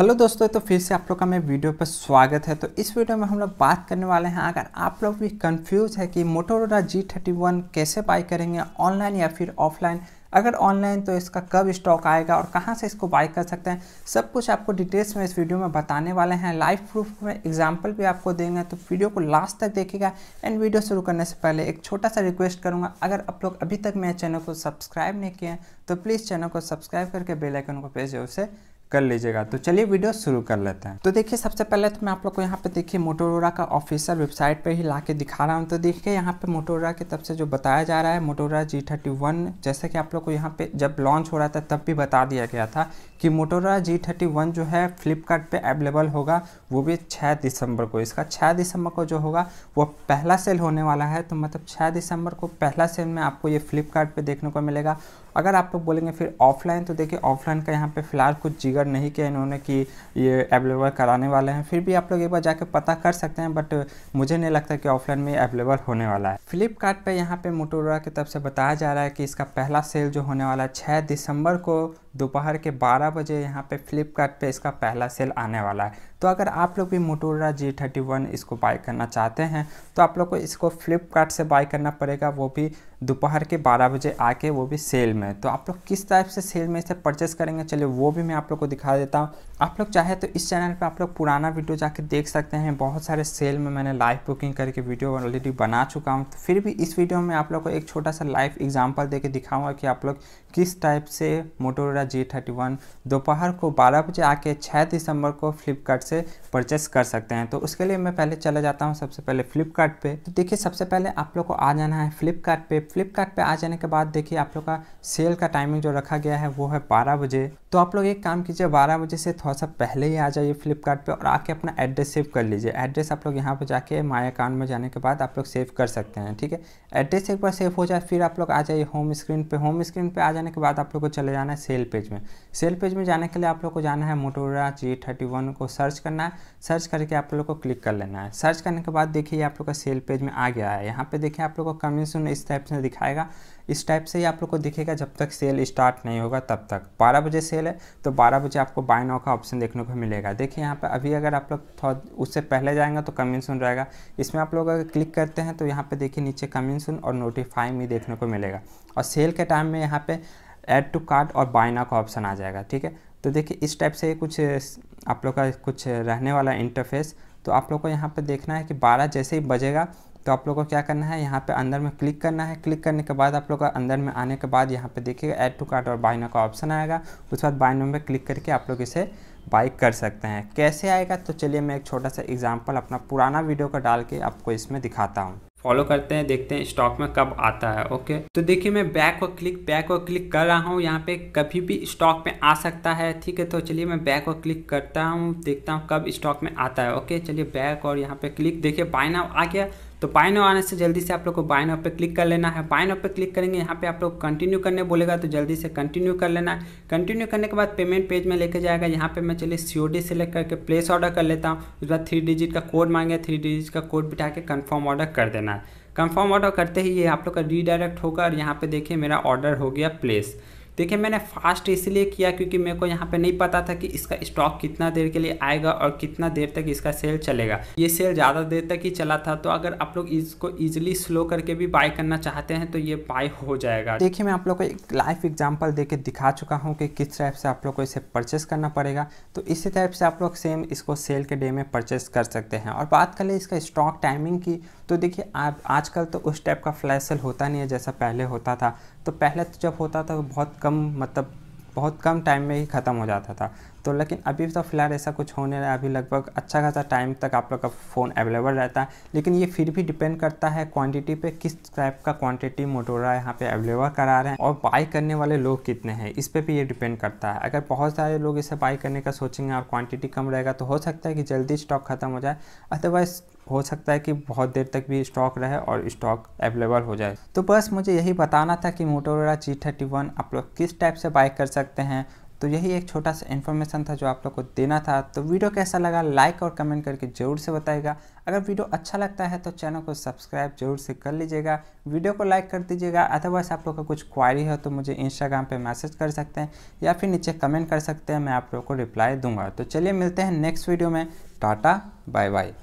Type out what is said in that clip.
Hello दोस्तों तो फिर से आप लोग का मैं वीडियो पर स्वागत है। तो इस वीडियो में हम लोग बात करने वाले हैं, अगर आप लोग भी कंफ्यूज है कि मोटोरोला जी थर्टी वन कैसे बाई करेंगे ऑनलाइन या फिर ऑफलाइन अगर ऑनलाइन तो इसका कब स्टॉक आएगा और कहाँ से इसको बाई कर सकते हैं? सब कुछ आपको डिटेल्स में इस वीडियो में बताने वाले हैं। लाइव प्रूफ में एग्ज़ाम्पल भी आपको देंगे तो वीडियो को लास्ट तक देखिएगा। एंड वीडियो शुरू करने से पहले एक छोटा सा रिक्वेस्ट करूँगा, अगर आप लोग अभी तक मेरे चैनल को सब्सक्राइब नहीं किए हैं तो प्लीज़ चैनल को सब्सक्राइब करके बेलाइकन को प्रेस ज़रूर से कर लीजिएगा। तो चलिए वीडियो शुरू कर लेते हैं। तो देखिए, सबसे पहले तो मैं आप लोग को यहाँ पे देखिए मोटोरोला का ऑफिशियल वेबसाइट पे ही ला के दिखा रहा हूँ। तो देखिए, यहाँ पे मोटोरोला की तरफ़ से जो बताया जा रहा है मोटोरोला जी थर्टी वन जैसे कि आप लोग को यहाँ पे जब लॉन्च हो रहा था, तब भी बता दिया गया था कि मोटोरोला जी थर्टी वन जो है फ्लिपकार्ट अवेलेबल होगा। वो भी छः दिसंबर को। इसका छः दिसंबर को जो होगा, वो पहला सेल होने वाला है। तो मतलब छः दिसंबर को पहला सेल में आपको ये फ्लिपकार्ट देखने को मिलेगा। अगर आप लोग बोलेंगे फिर ऑफलाइन तो देखिए ऑफलाइन का यहाँ पे फ़िलहाल कुछ जिगर नहीं किया इन्होंने कि ये अवेलेबल कराने वाले हैं। फिर भी आप लोग एक बार जाके पता कर सकते हैं, बट मुझे नहीं लगता कि ऑफलाइन में अवेलेबल होने वाला है। फ्लिपकार्ट पे यहाँ पे मोटोरोला की तरफ़ से बताया जा रहा है कि इसका पहला सेल जो होने वाला है छः दिसंबर को दोपहर के 12 बजे यहाँ पे फ्लिपकार्ट पे इसका पहला सेल आने वाला है। तो अगर आप लोग भी मोटोरोला जी थर्टी वन इसको बाई करना चाहते हैं तो आप लोग को इसको फ्लिपकार्ट से बाई करना पड़ेगा, वो भी दोपहर के 12 बजे आके वो भी सेल में तो आप लोग किस टाइप से सेल में इसे परचेस करेंगे? चलिए वो भी मैं आप लोग को दिखा देता हूँ। आप लोग चाहे तो इस चैनल पे आप लोग पुराना वीडियो जाके देख सकते हैं। बहुत सारे सेल में मैंने लाइव बुकिंग करके वीडियो ऑलरेडी बना चुका हूँ। तो फिर भी इस वीडियो में आप लोग को एक छोटा सा लाइव एग्ज़ाम्पल दे के दिखाऊँगा कि आप लोग किस टाइप से मोटोरोला जी थर्टी वन दोपहर को 12 बजे आके 6 दिसंबर को फ्लिपकार्ट से परचेस कर सकते हैं। तो उसके लिए मैं पहले चला जाता हूँ सबसे पहले फ्लिपकार्ट तो देखिए, सबसे पहले आप लोग को आ जाना है फ्लिपकार्ट फ्लिपकार्ट आ जाने के बाद देखिए, आप लोग का सेल का टाइमिंग जो रखा गया है, वो है बारह बजे। तो आप लोग एक काम कीजिए, बारह बजे से थोड़ा सा पहले ही आ जाइए फ्लिपकार्ट पे और आके अपना एड्रेस सेव कर लीजिए। एड्रेस आप लोग यहाँ पर जाके माई अकाउंट में जाने के बाद आप लोग सेव कर सकते हैं, ठीक है? एड्रेस एक बार सेव हो जाए, फिर आप लोग आ जाइए होम स्क्रीन पे। होम स्क्रीन पे आ जाने के बाद आप लोग को चले जाना है सेल पेज में। सेल पेज में जाने के लिए आप लोग को जाना है मोटोरा जी थर्टी वन को सर्च करना है। सर्च करके आप लोग को क्लिक कर लेना है। सर्च करने के बाद देखिए आप लोग का सेल पेज में आ गया है। यहाँ पे देखिए आप लोग को कमीशन इस टाइप से दिखाएगा। इस टाइप से ही आप लोग को दिखेगा जब तक सेल स्टार्ट नहीं होगा तब तक। 12 बजे सेल है तो 12 बजे आपको बाय नाउ का ऑप्शन देखने को मिलेगा। देखिए, यहाँ पर अभी अगर आप लोग थोड़ा उससे पहले जाएँगे तो कमिंग सुन रहेगा। इसमें आप लोग अगर क्लिक करते हैं तो यहाँ पे देखिए नीचे कमिंग सुन और नोटिफाई मी देखने को मिलेगा। और सेल के टाइम में यहाँ पे ऐड टू कार्ड और बायना का ऑप्शन आ जाएगा, ठीक है? तो देखिए, इस टाइप से कुछ, आप लोग का कुछ रहने वाला इंटरफेस। तो आप लोग को यहाँ पर देखना है कि 12 जैसे ही बजेगा तो आप लोग को क्या करना है? यहाँ पे अंदर में क्लिक करना है। क्लिक करने के बाद आप लोग का अंदर में आने के बाद यहाँ पे देखिएगा ऐड टू कार्ट और बाइना का ऑप्शन आएगा। उसके बाद बाइनो में क्लिक करके आप लोग इसे बाई कर सकते हैं। कैसे आएगा? तो चलिए मैं एक छोटा सा एग्ज़ाम्पल अपना पुराना वीडियो का डाल के आपको इसमें दिखाता हूँ। फॉलो करते हैं, देखते हैं स्टॉक में कब आता है ओके तो देखिए मैं बैक और क्लिक बैक और क्लिक कर रहा हूँ। यहाँ पे कभी भी स्टॉक में आ सकता है, ठीक है? तो चलिए मैं बैक और क्लिक करता हूँ, देखता हूँ कब स्टॉक में आता है ओके चलिए बैक और यहाँ पे क्लिक देखिए बाइना आ गया। तो बाय नाउ आने से जल्दी से आप लोग को बाय नाउ पे क्लिक कर लेना है। बाय नाउ पे क्लिक करेंगे, यहाँ पे आप लोग कंटिन्यू करने बोलेगा तो जल्दी से कंटिन्यू कर लेना है। कंटिन्यू करने के बाद पेमेंट पेज में लेके जाएगा। यहाँ पे मैं चलिए सी ओ सेलेक्ट करके प्लेस ऑर्डर कर लेता हूँ। उसके बाद थ्री डिजिट का कोड मांगे थ्री डिजिट का कोड बिठा के कन्फर्म ऑर्डर कर देना है। कन्फर्म ऑर्डर करते ही ये आप लोग का रीडायरेक्ट होगा और यहाँ पे देखिए मेरा ऑर्डर हो गया प्लेस देखिए, मैंने फास्ट इसलिए किया क्योंकि मेरे को यहाँ पे नहीं पता था कि इसका स्टॉक कितना देर के लिए आएगा और कितना देर तक इसका सेल चलेगा। ये सेल ज़्यादा देर तक ही चला था तो अगर आप लोग इसको ईजिली स्लो करके भी बाय करना चाहते हैं तो ये बाय हो जाएगा। देखिए, मैं आप लोग को एक लाइफ एग्ज़ाम्पल दे दिखा चुका हूँ कि किस टाइप से आप लोग को इसे परचेस करना पड़ेगा। तो इसी टाइप से आप लोग सेम इसको सेल के डे में परचेस कर सकते हैं। और बात कर ले इसका स्टॉक टाइमिंग की तो देखिए, आप आजकल तो उस टाइप का फ्लैश सेल होता नहीं है जैसा पहले होता था। तो पहले तो जब होता था बहुत कम मतलब बहुत कम टाइम में ही ख़त्म हो जाता था। तो लेकिन अभी तो फ़िलहाल ऐसा कुछ होने रहा है अभी लगभग अच्छा खासा टाइम तक आप लोग का फ़ोन अवेलेबल रहता है। लेकिन ये फिर भी डिपेंड करता है क्वांटिटी पे, किस टाइप का क्वांटिटी मोटोरा यहाँ पे अवेलेबल करा रहे हैं और बाई करने वाले लोग कितने हैं, इस पर भी ये डिपेंड करता है। अगर बहुत सारे लोग इसे बाई करने का सोचेंगे और क्वान्टिटी कम रहेगा तो हो सकता है कि जल्दी स्टॉक ख़त्म हो जाए। अदरवाइज़ हो सकता है कि बहुत देर तक भी स्टॉक रहे और स्टॉक अवेलेबल हो जाए। तो बस मुझे यही बताना था कि मोटोरोला जी थर्टी वन आप लोग किस टाइप से बाई कर सकते हैं। तो यही एक छोटा सा इन्फॉर्मेशन था जो आप लोग को देना था। तो वीडियो कैसा लगा लाइक और कमेंट करके ज़रूर से बताइएगा। अगर वीडियो अच्छा लगता है तो चैनल को सब्सक्राइब ज़रूर से कर लीजिएगा। वीडियो को लाइक कर दीजिएगा। अदरवाइज़ आप लोग का कुछ क्वारी हो तो मुझे इंस्टाग्राम पे मैसेज कर सकते हैं या फिर नीचे कमेंट कर सकते हैं, मैं आप लोग को रिप्लाई दूँगा। तो चलिए मिलते हैं नेक्स्ट वीडियो में। Tata bye bye